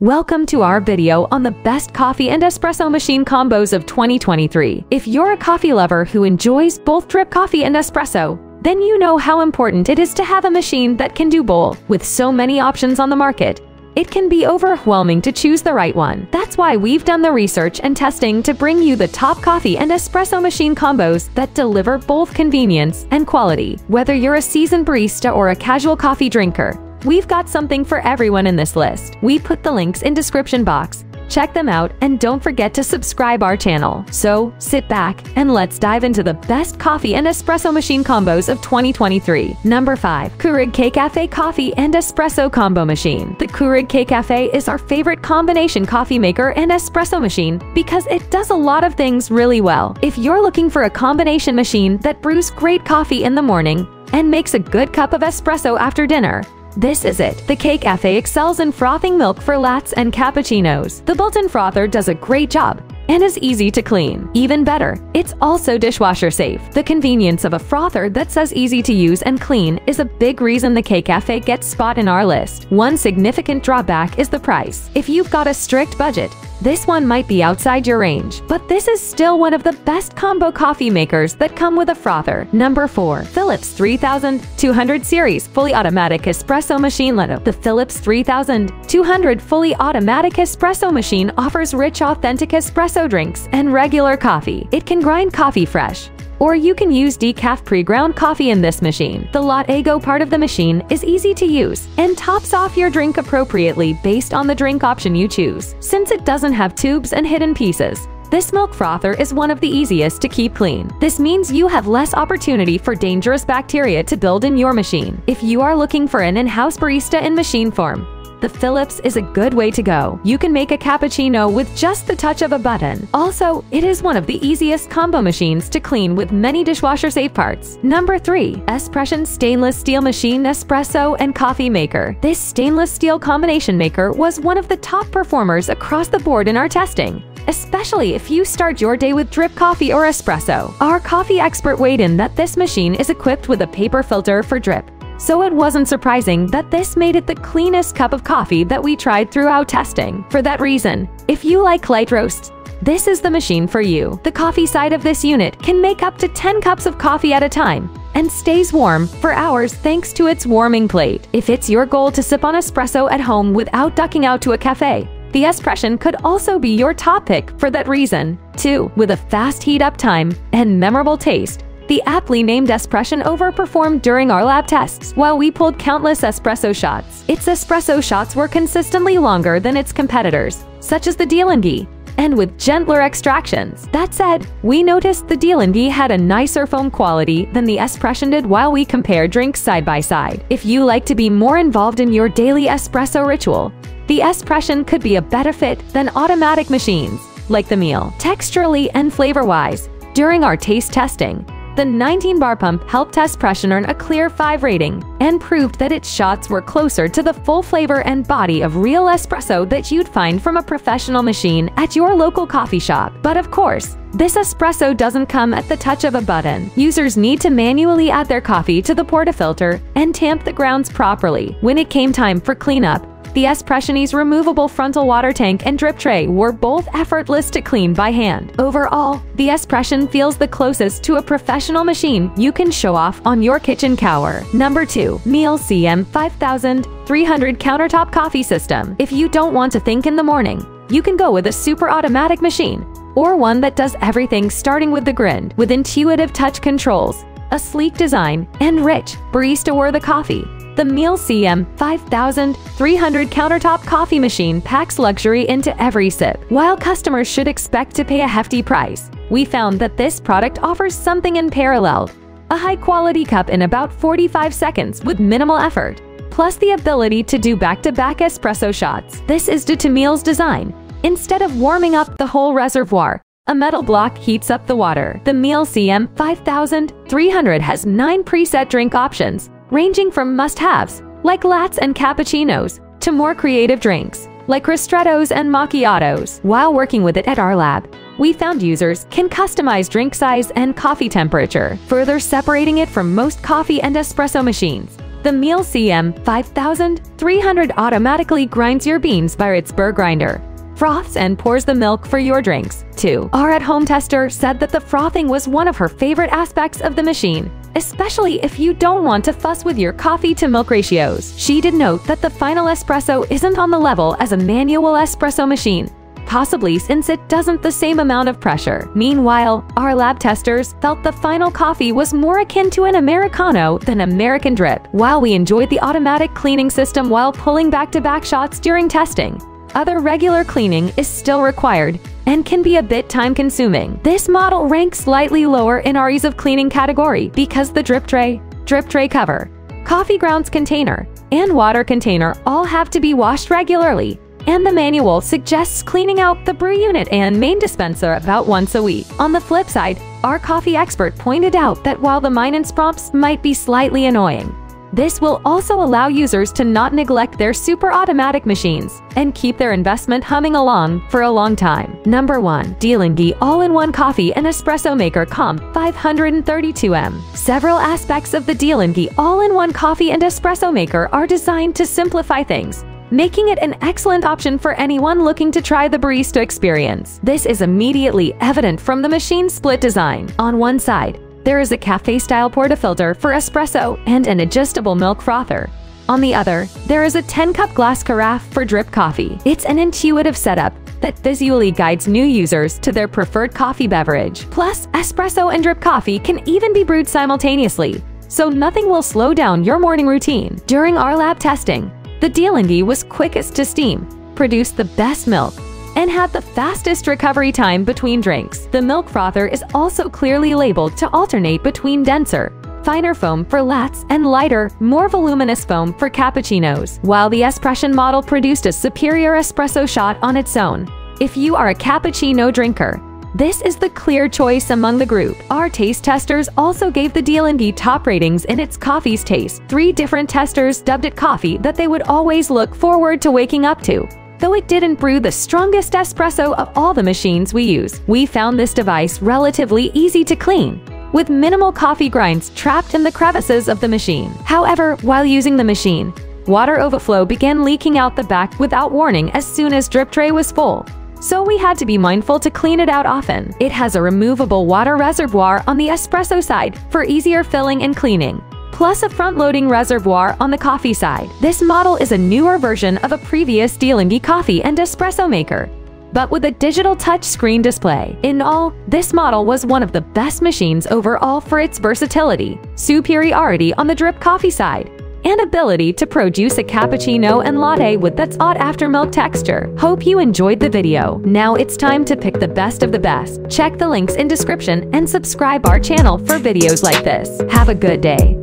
Welcome to our video on the best coffee and espresso machine combos of 2023. If you're a coffee lover who enjoys both drip coffee and espresso, then you know how important it is to have a machine that can do both. With so many options on the market, it can be overwhelming to choose the right one. That's why we've done the research and testing to bring you the top coffee and espresso machine combos that deliver both convenience and quality. Whether you're a seasoned barista or a casual coffee drinker, We've got something for everyone in this list. We put the links in description box. Check them out and don't forget to subscribe our channel. So sit back and let's dive into the best coffee and espresso machine combos of 2023. Number 5. Keurig K-Cafe Coffee and Espresso Combo Machine. The Keurig K-Cafe is our favorite combination coffee maker and espresso machine because it does a lot of things really well. If you're looking for a combination machine that brews great coffee in the morning and makes a good cup of espresso after dinner, this is it. The K-Cafe excels in frothing milk for lattes and cappuccinos. The built-in frother does a great job and is easy to clean. Even better, it's also dishwasher safe. The convenience of a frother that says easy to use and clean is a big reason the K-Cafe gets spot in our list. One significant drawback is the price. If you've got a strict budget, this one might be outside your range, but this is still one of the best combo coffee makers that come with a frother. Number 4. Philips 3200 Series Fully Automatic Espresso Machine LatteGo. The Philips 3200 Fully Automatic Espresso Machine offers rich authentic espresso drinks and regular coffee. It can grind coffee fresh, or you can use decaf pre-ground coffee in this machine. The Latte Go part of the machine is easy to use and tops off your drink appropriately based on the drink option you choose. Since it doesn't have tubes and hidden pieces, this milk frother is one of the easiest to keep clean. This means you have less opportunity for dangerous bacteria to build in your machine. If you are looking for an in-house barista in machine form, the Philips is a good way to go. You can make a cappuccino with just the touch of a button. Also, it is one of the easiest combo machines to clean with many dishwasher safe parts. Number 3. Espressione Stainless Steel Machine Espresso and Coffee Maker. This stainless steel combination maker was one of the top performers across the board in our testing especially if you start your day with drip coffee or espresso. Our coffee expert weighed in that this machine is equipped with a paper filter for drip, so it wasn't surprising that this made it the cleanest cup of coffee that we tried throughout testing. For that reason, if you like light roasts, this is the machine for you. The coffee side of this unit can make up to 10 cups of coffee at a time and stays warm for hours thanks to its warming plate. If it's your goal to sip on espresso at home without ducking out to a cafe, the Espressione could also be your top pick for that reason. 2. With a fast heat up time and memorable taste, the aptly named Espressione overperformed during our lab tests. While we pulled countless espresso shots, its espresso shots were consistently longer than its competitors, such as the De'Longhi, and with gentler extractions. That said, we noticed the De'Longhi had a nicer foam quality than the Espressione did while we compared drinks side by side. If you like to be more involved in your daily espresso ritual, the Espressione could be a better fit than automatic machines, like the Miele. Texturally and flavor-wise, during our taste testing, the 19 bar pump helped Espressione earn a clear 5 rating and proved that its shots were closer to the full flavor and body of real espresso that you'd find from a professional machine at your local coffee shop. But of course, this espresso doesn't come at the touch of a button. Users need to manually add their coffee to the portafilter and tamp the grounds properly. When it came time for cleanup, the Espressione's removable frontal water tank and drip tray were both effortless to clean by hand. Overall, the Espressione feels the closest to a professional machine you can show off on your kitchen counter. Number 2. Miele CM 5300 Countertop Coffee System. If you don't want to think in the morning, you can go with a super automatic machine or one that does everything starting with the grind with intuitive touch controls, a sleek design, and rich barista-worthy coffee. The Miele CM 5300 countertop coffee machine packs luxury into every sip. While customers should expect to pay a hefty price, we found that this product offers something in parallel a high quality cup in about 45 seconds with minimal effort, plus the ability to do back to back espresso shots. This is due to Miele's design. Instead of warming up the whole reservoir, a metal block heats up the water. The Miele CM 5300 has 9 preset drink options ranging from must-haves, like lattes and cappuccinos, to more creative drinks, like ristrettos and macchiatos. While working with it at our lab, we found users can customize drink size and coffee temperature, further separating it from most coffee and espresso machines. The Miele CM5300 automatically grinds your beans via its burr grinder, froths and pours the milk for your drinks. 2. Our at-home tester said that the frothing was one of her favorite aspects of the machine, especially if you don't want to fuss with your coffee-to-milk ratios. She did note that the final espresso isn't on the level as a manual espresso machine, possibly since it doesn't the same amount of pressure. Meanwhile, our lab testers felt the final coffee was more akin to an Americano than American drip. While we enjoyed the automatic cleaning system while pulling back-to-back -back shots during testing, other regular cleaning is still required and can be a bit time-consuming. This model ranks slightly lower in our ease of cleaning category because the drip tray, drip tray cover, coffee grounds container, and water container all have to be washed regularly and the manual suggests cleaning out the brew unit and main dispenser about once a week. On the flip side, our coffee expert pointed out that while the maintenance prompts might be slightly annoying, this will also allow users to not neglect their super automatic machines and keep their investment humming along for a long time. Number 1. De'Longhi All-in-One Coffee and Espresso Maker Comp 532M Several aspects of the De'Longhi All-in-One Coffee and Espresso Maker are designed to simplify things making it an excellent option for anyone looking to try the barista experience. This is immediately evident from the machine split design. On one side, there is a cafe-style portafilter for espresso and an adjustable milk frother. On the other, there is a 10-cup glass carafe for drip coffee. It's an intuitive setup that visually guides new users to their preferred coffee beverage. Plus, espresso and drip coffee can even be brewed simultaneously, so nothing will slow down your morning routine. During our lab testing, the De'Longhi was quickest to steam, produced the best milk, and had the fastest recovery time between drinks. The milk frother is also clearly labeled to alternate between denser, finer foam for lattes and lighter, more voluminous foam for cappuccinos, while the Espressione model produced a superior espresso shot on its own. If you are a cappuccino drinker, this is the clear choice among the group. Our taste testers also gave the De'Longhi top ratings in its coffee's taste. Three different testers dubbed it coffee that they would always look forward to waking up to. Though it didn't brew the strongest espresso of all the machines we use, we found this device relatively easy to clean with minimal coffee grinds trapped in the crevices of the machine. However, while using the machine, water overflow began leaking out the back without warning as soon as drip tray was full so we had to be mindful to clean it out often. It has a removable water reservoir on the espresso side for easier filling and cleaning plus a front-loading reservoir on the coffee side. This model is a newer version of a previous De'Longhi coffee and espresso maker, but with a digital touchscreen display. In all, this model was one of the best machines overall for its versatility, superiority on the drip coffee side, and ability to produce a cappuccino and latte with that sought-after milk texture. Hope you enjoyed the video. Now it's time to pick the best of the best. Check the links in description and subscribe our channel for videos like this. Have a good day.